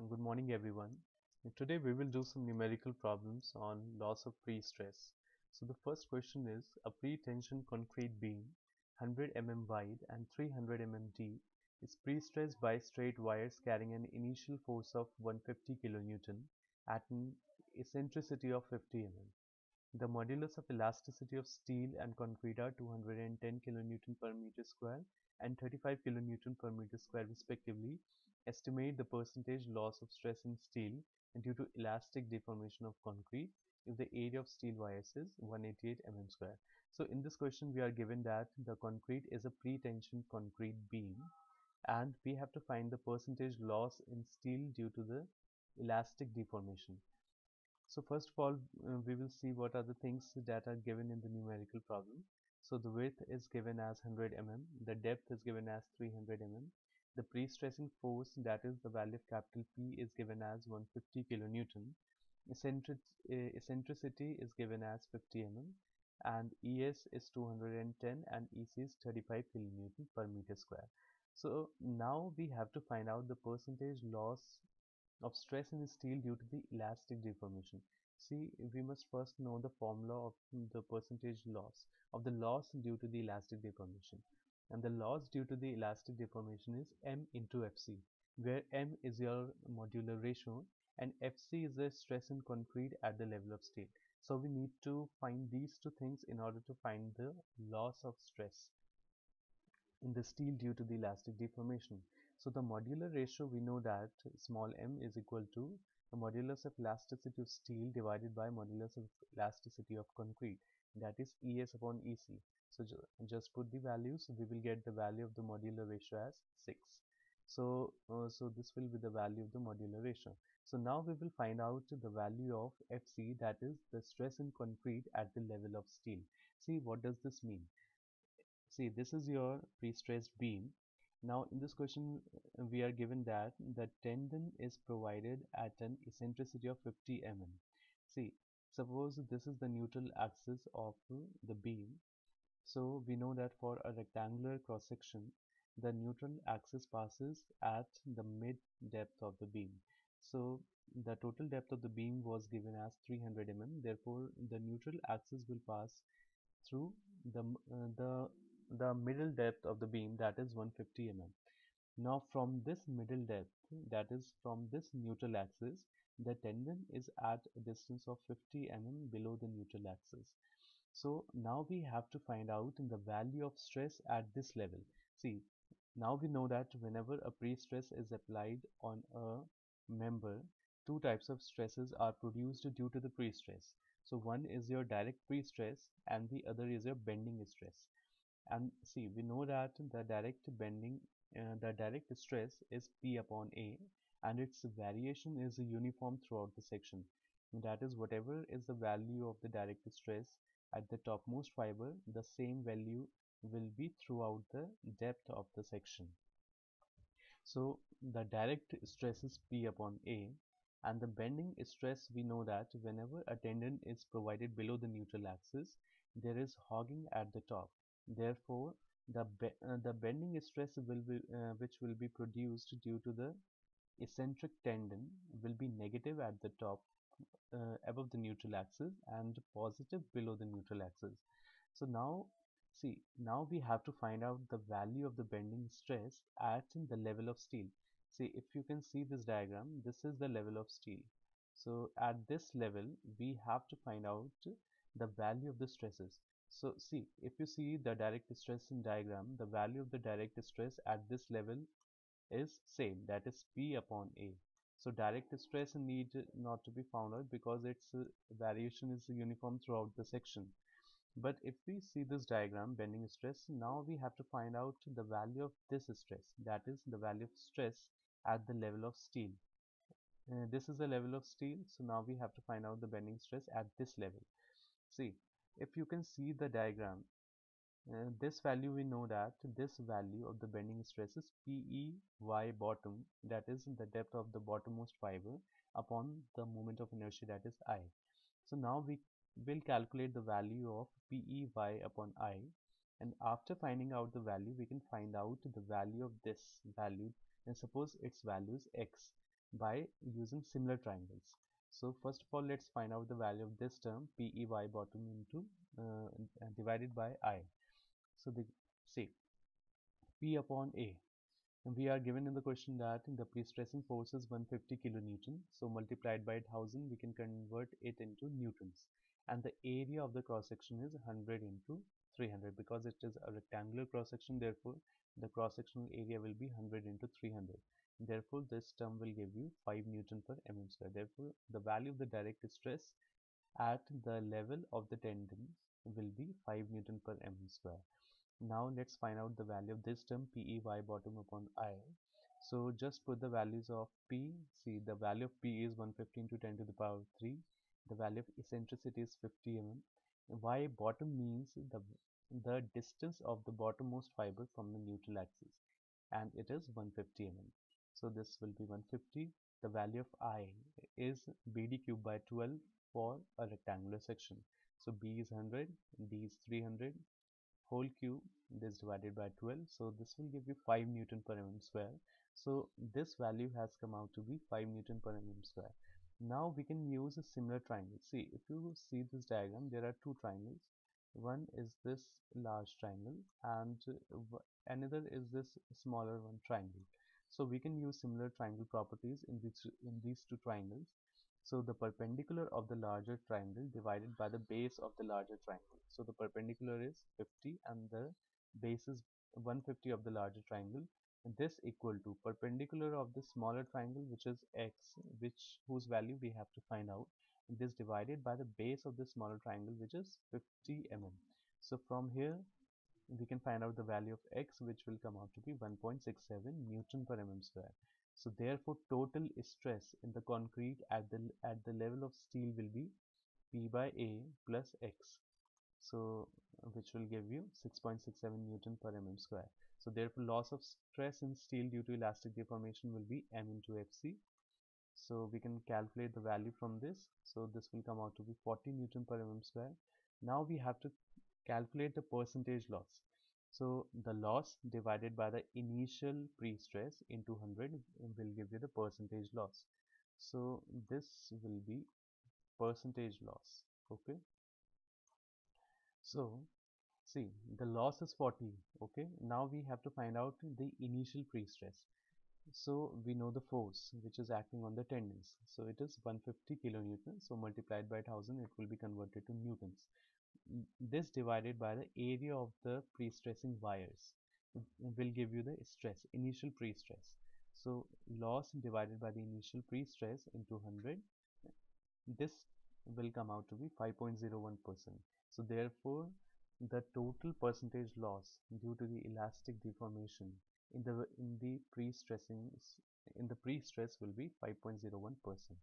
and good morning everyone. Today we will do some numerical problems on loss of pre-stress. So the first question is a pre-tension concrete beam 100 mm wide and 300 mm deep is pre-stressed by straight wires carrying an initial force of 150 kN at an eccentricity of 50 mm. The modulus of elasticity of steel and concrete are 210 kN per meter square and 35 kN per meter square respectively estimate the percentage loss of stress in steel and due to elastic deformation of concrete if the area of steel wires is 188 mm square. So in this question we are given that the concrete is a pre-tension concrete beam and we have to find the percentage loss in steel due to the elastic deformation. So first of all uh, we will see what are the things that are given in the numerical problem. So the width is given as 100 mm, the depth is given as 300 mm, the pre-stressing force that is the value of capital P is given as 150 kilonewton. Uh, eccentricity is given as 50 mm and ES is 210 and EC is 35 kilonewton per meter square. So now we have to find out the percentage loss of stress in steel due to the elastic deformation. See, we must first know the formula of the percentage loss of the loss due to the elastic deformation and the loss due to the elastic deformation is m into fc where m is your modular ratio and fc is the stress in concrete at the level of state. So we need to find these two things in order to find the loss of stress in the steel due to the elastic deformation. So the modular ratio we know that small m is equal to the modulus of elasticity of steel divided by modulus of elasticity of concrete that is es upon ec so ju just put the values. We will get the value of the modular ratio as 6 so uh, so this will be the value of the modular ratio. So now we will find out the value of fc that is the stress in concrete at the level of steel. See what does this mean? See this is your pre-stressed beam. Now in this question uh, we are given that the tendon is provided at an eccentricity of 50 mm see suppose this is the neutral axis of the beam so we know that for a rectangular cross section, the neutral axis passes at the mid depth of the beam. So the total depth of the beam was given as 300 mm. Therefore, the neutral axis will pass through the uh, the the middle depth of the beam that is 150 mm. Now from this middle depth that is from this neutral axis the tendon is at a distance of 50 mm below the neutral axis. So now we have to find out the value of stress at this level. See, now we know that whenever a pre-stress is applied on a member, two types of stresses are produced due to the pre-stress. So one is your direct pre-stress and the other is your bending stress. And see, we know that the direct bending, uh, the direct stress is P upon A and its variation is uniform throughout the section. That is whatever is the value of the direct stress at the topmost fiber, the same value will be throughout the depth of the section. So the direct stress is P upon A and the bending stress we know that whenever a tendon is provided below the neutral axis there is hogging at the top therefore the be uh, the bending stress will be uh, which will be produced due to the eccentric tendon will be negative at the top uh, above the neutral axis and positive below the neutral axis. So now see now we have to find out the value of the bending stress at the level of steel. See if you can see this diagram this is the level of steel. So at this level we have to find out the value of the stresses. So see if you see the direct stress in diagram the value of the direct stress at this level is same that is P upon A so direct stress need not to be found out because its uh, variation is uniform throughout the section. But if we see this diagram bending stress, now we have to find out the value of this stress that is the value of stress at the level of steel. Uh, this is the level of steel so now we have to find out the bending stress at this level. See if you can see the diagram uh, this value we know that this value of the bending stress is PEY bottom that is the depth of the bottommost fiber upon the moment of inertia that is I. So now we will calculate the value of PEY upon I and after finding out the value we can find out the value of this value and suppose its value is x by using similar triangles. So first of all, let's find out the value of this term PEY bottom into uh, divided by I. So the say P upon A. And we are given in the question that the pre-stressing force is 150 kilonewton. So multiplied by 1000, we can convert it into newtons. And the area of the cross section is 100 into 300 because it is a rectangular cross section. Therefore, the cross sectional area will be 100 into 300. Therefore, this term will give you 5 Newton per mm square. Therefore, the value of the direct stress at the level of the tendon will be 5 Newton per mm square. Now, let's find out the value of this term PEY bottom upon I. So, just put the values of P. See, the value of P is 115 to 10 to the power 3. The value of eccentricity is 50 mm. Y bottom means the, the distance of the bottommost fiber from the neutral axis and it is 150 mm. So this will be 150. The value of I is BD cube by 12 for a rectangular section. So B is 100, D is 300, whole cube this divided by 12. So this will give you 5 Newton per mm square. So this value has come out to be 5 Newton per mm square. Now we can use a similar triangle. See, if you see this diagram, there are two triangles. One is this large triangle and another is this smaller one triangle. So we can use similar triangle properties in these, in these two triangles. So the perpendicular of the larger triangle divided by the base of the larger triangle. So the perpendicular is 50 and the base is 150 of the larger triangle. And this equal to perpendicular of the smaller triangle which is x which whose value we have to find out. And this divided by the base of the smaller triangle which is 50 mm. So from here we can find out the value of x which will come out to be 1.67 newton per mm square so therefore total stress in the concrete at the at the level of steel will be p by a plus x. So which will give you 6.67 newton per mm square. So therefore loss of stress in steel due to elastic deformation will be m into fc. So we can calculate the value from this. So this will come out to be 40 newton per mm square. Now we have to calculate the percentage loss. So the loss divided by the initial pre-stress into 100 will give you the percentage loss. So this will be percentage loss. Okay. So see the loss is 40. Okay. Now we have to find out the initial pre-stress. So we know the force which is acting on the tendons. So it is 150 kilonewton. So multiplied by 1000 it will be converted to newtons this divided by the area of the pre-stressing wires. Will give you the stress initial pre-stress. So loss divided by the initial pre-stress into 100 this will come out to be 5.01 percent. So therefore the total percentage loss due to the elastic deformation in the in the pre-stressing in the pre-stress will be 5.01 percent